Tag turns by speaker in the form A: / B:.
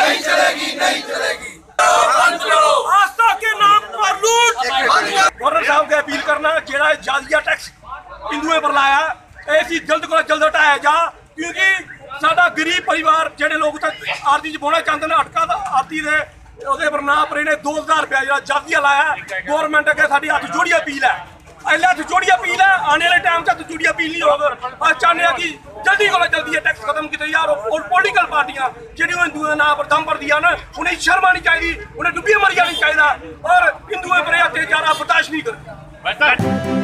A: नहीं चलेगी नहीं चलेगी आस्था के नाम पर लूट गवर्नर साहब को अपील करना जेड़ा जादिया टैक्स हिंदुओं पर लाया ਇਹ ਸੀ ਜਲਦ ਤੋਂ ਜਲਦ ਹਟਾਇਆ ਜਾ, ਕਿਉਂਕਿ ਸਾਡਾ ਗਰੀਬ ਪਰਿਵਾਰ, ਜਿਹੜੇ ਲੋਕ ਤਾਂ ਆਰਤੀ ਚ ਬੋਣਾ ਚਾਹੁੰਦੇ ਨੇ, ਅਟਕਾ ਦਾ, ਆਰਤੀ ਦੇ ਉਹਦੇ ਪਰ ਨਾ ਪਰੇ ਨੇ 2000 ਰੁਪਏ ਜਿਹੜਾ ਜਾਦੀਆ ਲਾਇਆ ਗਵਰਨਮੈਂਟ ਅੱਗੇ ਸਾਡੀ ਹੱਥ ਜੋੜੀ ਅਪੀਲ ਹੈ। ਅਗਲੇ ਹੱਥ ਜੋੜੀ ਅਪੀਲ ਹੈ, ਆਉਣ ਵਾਲੇ ਟਾਈਮ 'ਚ ਹੱਥ ਅਪੀਲ ਨਹੀਂ ਹੋਵੇ। ਆ ਚਾਹੁੰਦੇ ਆ ਕਿ ਇਹ ਟੈਕਸ ਖਤਮ ਕੀਤੇ ਯਾਰ ਔਰ ਪੋਲੀਟੀਕਲ ਪਾਰਟੀਆਂ ਜਿਹੜੀਆਂ ਹਿੰਦੂਆਂ ਦੇ ਨਾਂ ਪਰ ਦਮ ਭਰਦੀਆਂ ਨਾ ਉਹਨੇ ਸ਼ਰਮ ਆਣੀ ਚਾਹੀਦੀ, ਉਹਨੇ ਡੁੱਬੀ ਮਰ ਜਾਣੀ ਚਾਹੀਦਾ, ਔਰ ਹਿੰਦੂਆਂ ਪਰ ਇਹ ਅਤਿਆਚਾਰਾ ਬਰਦਾਸ਼ਤ ਨਹੀਂ ਕਰਦੇ